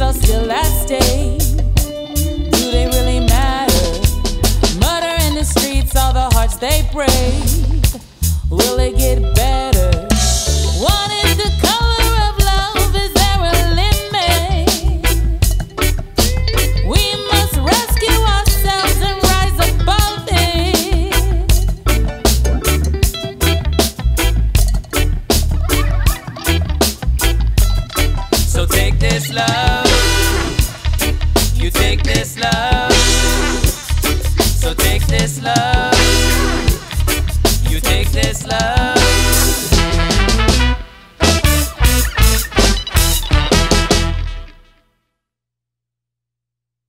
are still at stake. Do they really matter? In the streets, all the hearts they break. Will they get better? What is the color of love? Is there a limit? We must rescue ourselves and rise above it. So take this love. Take this love. So take this love.